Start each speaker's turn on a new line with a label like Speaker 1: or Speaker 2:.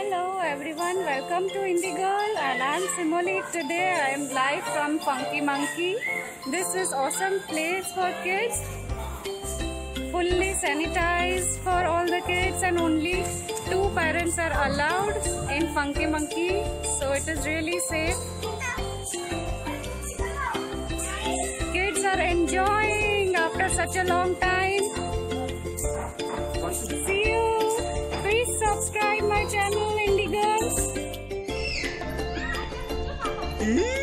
Speaker 1: Hello everyone, welcome to Indie Girl and I'm Simoli. Today I am live from Funky Monkey. This is awesome place for kids. Fully sanitized for all the kids and only two parents are allowed in Funky Monkey. So it is really safe. Kids are enjoying after such a long time. See subscribe my channel Indie Girls. Hmm?